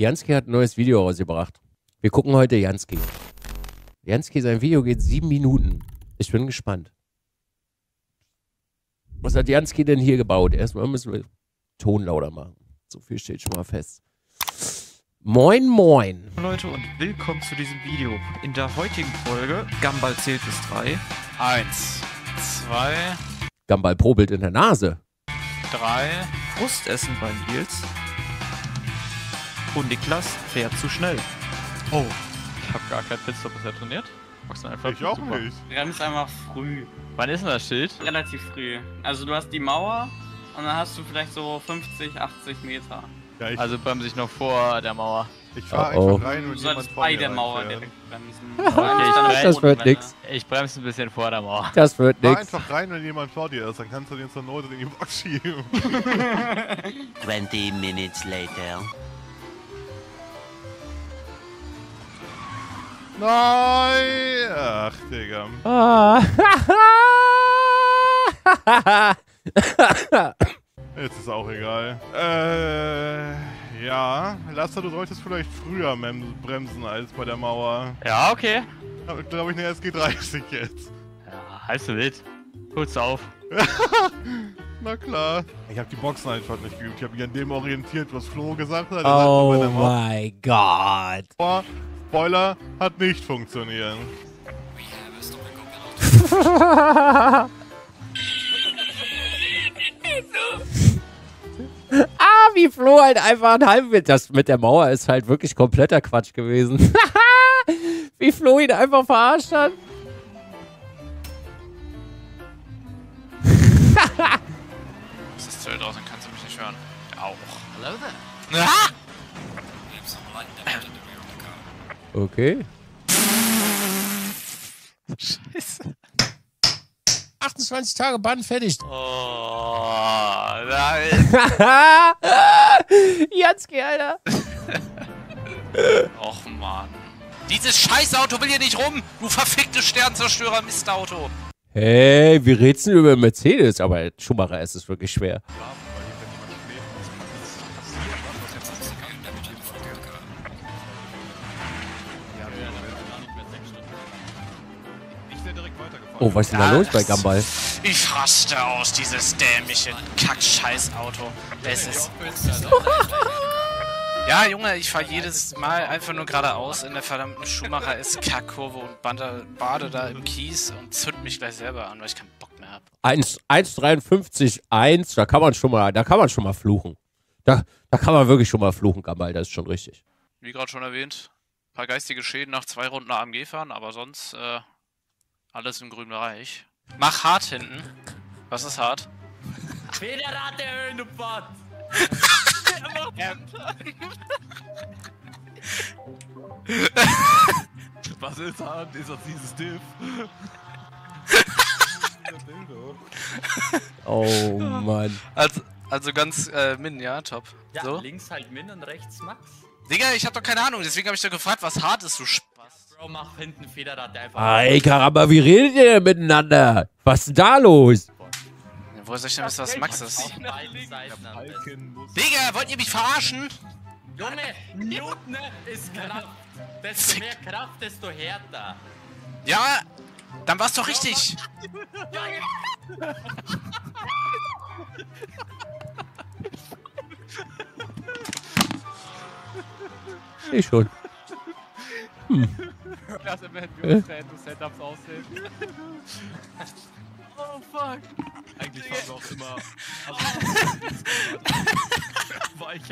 Jansky hat ein neues Video rausgebracht. Wir gucken heute Jansky. Jansky, sein Video geht sieben Minuten. Ich bin gespannt. Was hat Jansky denn hier gebaut? Erstmal müssen wir Ton lauter machen. So viel steht schon mal fest. Moin, moin. Leute und willkommen zu diesem Video. In der heutigen Folge Gumball zählt bis 3. Eins, zwei, Gambal probelt in der Nase. drei. Brustessen bei Nils. Und Niklas fährt zu schnell. Oh, ich habe gar kein Pitstop bisher trainiert. Magst du einfach Ich auch super. nicht. Ganz einfach früh. Wann ist denn das Schild? Relativ früh. Also du hast die Mauer und dann hast du vielleicht so 50, 80 Meter. Ja, ich, Also bremse ich noch vor der Mauer. ich fahre Oh, oh. einfach rein Du und jemand solltest vor bei mir der Mauer direkt bremsen. Okay, ich. Das wird nix. Ich bremse ein bisschen vor der Mauer. Das wird Fahr nix. einfach rein, wenn jemand vor dir ist, dann kannst du den zur Not in die Box schieben. 20 minutes later. Nein! Ach, Digga. Ah. Jetzt ist auch egal. Äh, ja. Laster, du solltest vielleicht früher bremsen als bei der Mauer. Ja, okay. Glaube ich, eine SG30 jetzt. Ja, heißt du wild. Kurz auf. Na klar. Ich habe die Boxen einfach nicht geübt. Ich habe mich an dem orientiert, was Flo gesagt hat. Oh mein Gott. Spoiler, hat nicht funktioniert. Ah, wie Flo halt einfach ein halb Das mit der Mauer ist halt wirklich kompletter Quatsch gewesen. wie Flo ihn einfach verarscht hat. Es ist 12 draußen, kannst du mich nicht hören. Auch. Hello there. Okay. Scheiße. 28 Tage Bann fertig. Oh, nein. Janski, Alter. Och, Mann. Dieses Scheißauto will hier nicht rum. Du verfickte Sternzerstörer, Mistauto. Hey, wir rätseln über Mercedes, aber Schumacher ist es wirklich schwer. Oh, was ist denn da los bei Gambal? Ich raste aus, dieses dämliche Kack-Scheiß-Auto. Es ist. Ja, Junge, ich fahre jedes Mal einfach nur geradeaus in der verdammten Schumacher S-Kack-Kurve und bade, bade da im Kies und zünd mich gleich selber an, weil ich keinen Bock mehr hab. 1 1,53, 1, da kann man schon mal, da kann man schon mal fluchen. Da, da kann man wirklich schon mal fluchen, Gambal, das ist schon richtig. Wie gerade schon erwähnt, ein paar geistige Schäden nach zwei Runden AMG fahren, aber sonst äh, alles im grünen Bereich. Mach hart hinten. Was ist hart? Federrate Höhenpfad! Was ist hart? Ist das dieses Diff? Oh Mann. Also, also ganz äh, min, ja, top. Ja, so? links halt Min und rechts Max. Digga, ich hab doch keine Ahnung, deswegen hab ich doch gefragt, was hart ist, du Spaß. Bro, mach hinten Federrate einfach. Ey, Karamba, wie redet ihr denn miteinander? Was ist denn da los? Ja, woher soll ich denn wissen, was Max ist? Digga, wollt ihr mich verarschen? Junge, Newton ist Kraft. Desto mehr Kraft, desto härter. Ja, dann war's doch richtig. Ich schon. Klasse, wenn wir random Setups aussehen. Oh fuck. Eigentlich fahren wir auch immer. Also, weich.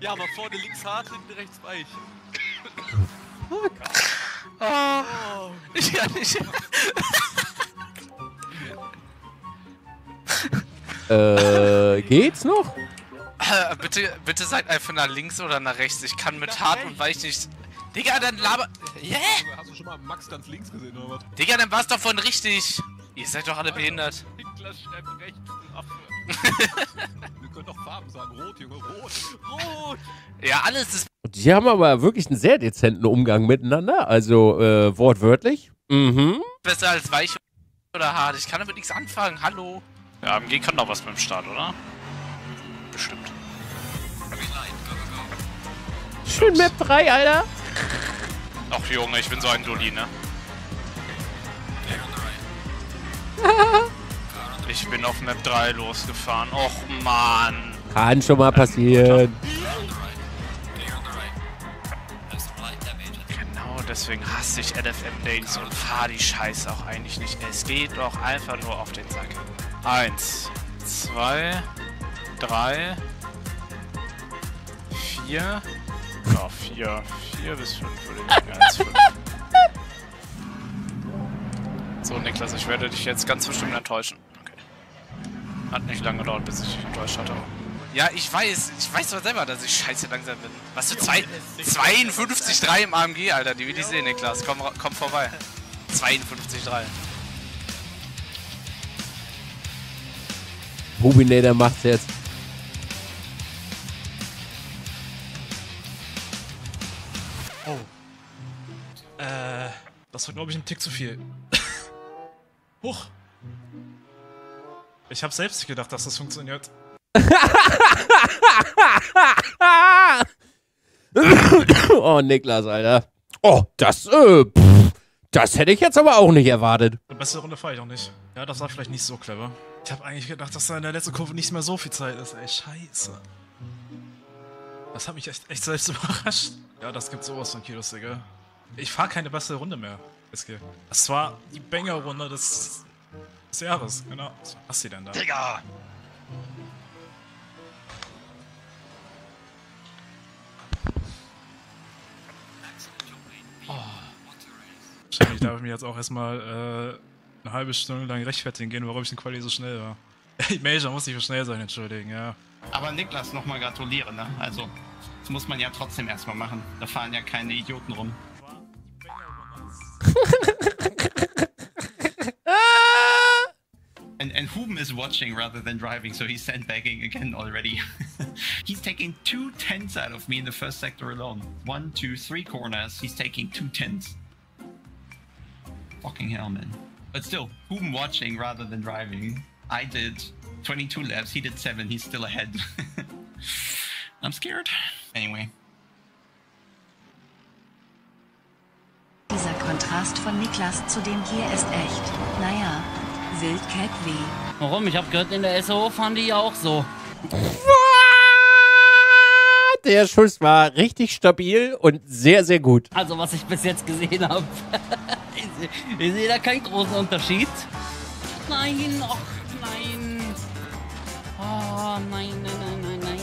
Ja, aber vorne links hart, hinten rechts weich. Ja, nicht. Äh, geht's noch? Bitte, bitte seid einfach nach links oder nach rechts. Ich kann mit hart und weich nicht. Digga, dann laber. Yeah? Hast du schon mal Max ganz links gesehen oder was? Digga, dann war's doch von richtig. Ihr seid doch alle behindert. Niklas schreibt rechts. Wir können doch Farben sagen. Rot, Junge, rot. Rot! Ja, alles ist. Die haben aber wirklich einen sehr dezenten Umgang miteinander, also äh, wortwörtlich. Mhm. besser als weich oder hart. Ich kann damit nichts anfangen. Hallo. Ja, AMG kann doch was mit dem Start, oder? Bestimmt. Schön Map 3, Alter. Ach Junge, ich bin so ein Dulli, ne? Ich bin auf Map 3 losgefahren. Och Mann. Kann schon mal passieren. Genau deswegen hasse ich LFM Days und fahr die Scheiße auch eigentlich nicht. Es geht doch einfach nur auf den Sack. Eins, zwei, drei, vier. Ja, vier. Vier bis fünf würde ich fünf. So, Niklas, ich werde dich jetzt ganz bestimmt enttäuschen. Okay. Hat nicht lange gedauert, bis ich dich enttäuscht hatte. Ja, ich weiß. Ich weiß doch selber, dass ich scheiße langsam bin. Was für zwei, 52,3 im AMG, Alter. Die will ich sehen, Niklas. Komm, komm vorbei. 52,3. Bubinator macht's jetzt. Das war, glaube ich, ein Tick zu viel. Huch. Ich habe selbst nicht gedacht, dass das funktioniert. oh, Niklas, Alter. Oh, das, äh, pff, das hätte ich jetzt aber auch nicht erwartet. Eine bessere Runde fahre ich auch nicht. Ja, das war vielleicht nicht so clever. Ich habe eigentlich gedacht, dass da in der letzten Kurve nicht mehr so viel Zeit ist. Ey, scheiße. Das hat mich echt, echt selbst überrascht. Ja, das gibt sowas von Kilos, Digga. Ich fahre keine bessere Runde mehr. SG. Das war die Banger-Runde des, des Jahres. Genau. Was hast sie denn da? Digga! Wahrscheinlich darf ich mir jetzt auch erstmal äh, eine halbe Stunde lang rechtfertigen gehen, warum ich in Quali so schnell war. Ey, Major muss ich für schnell sein, entschuldigen, ja. Aber Niklas, nochmal gratulieren, ne? Also, das muss man ja trotzdem erstmal machen. Da fahren ja keine Idioten rum. Huben is watching rather than driving, so he's sandbagging again already. he's taking two tenths out of me in the first sector alone. One, two, three corners. He's taking two tenths. Fucking hell, man. But still, Huben watching rather than driving. I did 22 laps. He did seven. He's still ahead. I'm scared. Anyway. Dieser Kontrast von Niklas zu dem hier ist echt. Naja, Wildcat wie. Warum? Ich habe gehört, in der SO fahren die ja auch so. Der Schuss war richtig stabil und sehr, sehr gut. Also, was ich bis jetzt gesehen habe. ich sehe ich sehe da keinen großen Unterschied. Nein, ach nein. Oh, nein, nein, nein, nein, nein.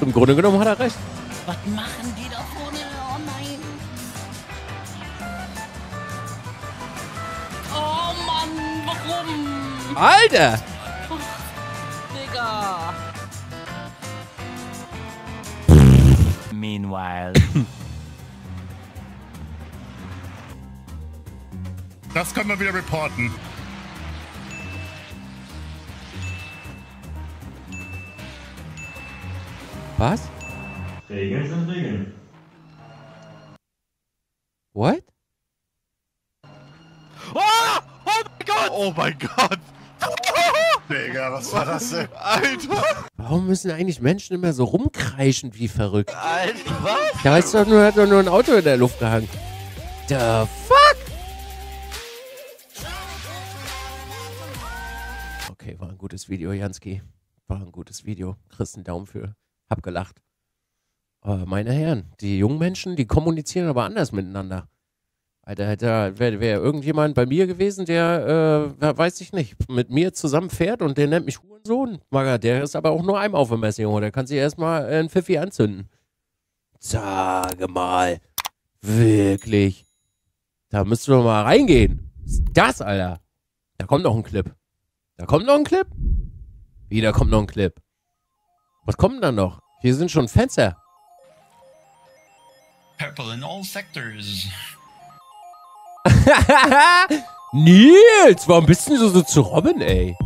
Im Grunde genommen hat er recht. Was machen die da vorne? Oh nein. Oh Mann, warum? Alter! Digga. Meanwhile. Das können wir wieder reporten. Was? Regeln sind Regeln. Oh mein Gott! Digga, was war das denn? Alter! Warum müssen eigentlich Menschen immer so rumkreischen wie verrückt? Alter, was? Da ist doch nur, hat doch nur ein Auto in der Luft gehangen. The fuck? Okay, war ein gutes Video, Jansky. War ein gutes Video. Einen Daumen für. Hab gelacht. Aber meine Herren, die jungen Menschen, die kommunizieren aber anders miteinander. Alter, da wäre wär irgendjemand bei mir gewesen, der, äh, weiß ich nicht, mit mir zusammen fährt und der nennt mich Hurensohn. Maga, der ist aber auch nur einem auf der Messe, Junge. Der kann sich erstmal äh, einen Pfiffi anzünden. Sage mal. Wirklich. Da müsst ihr doch mal reingehen. Was ist das, Alter? Da kommt noch ein Clip. Da kommt noch ein Clip? Wie, da kommt noch ein Clip? Was kommt denn da noch? Hier sind schon Fenster. Purple in all sectors. Nils, warum bist du so, so zu Robin, ey?